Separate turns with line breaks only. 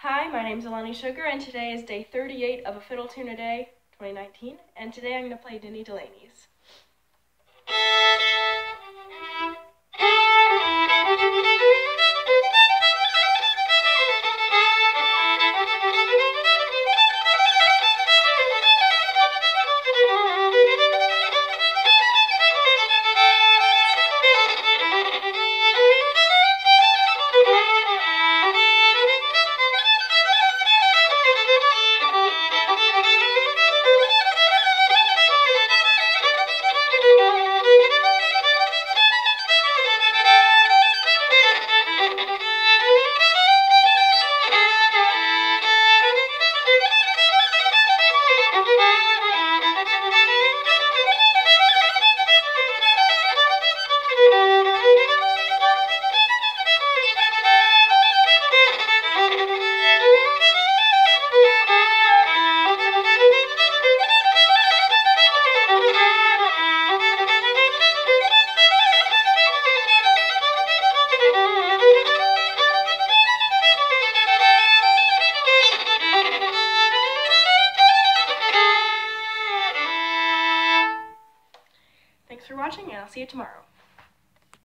Hi, my name is Alani Sugar, and today is day 38 of A Fiddle Tune a Day 2019, and today I'm going to play Dinny Delany's. Thanks for watching, and I'll see you tomorrow.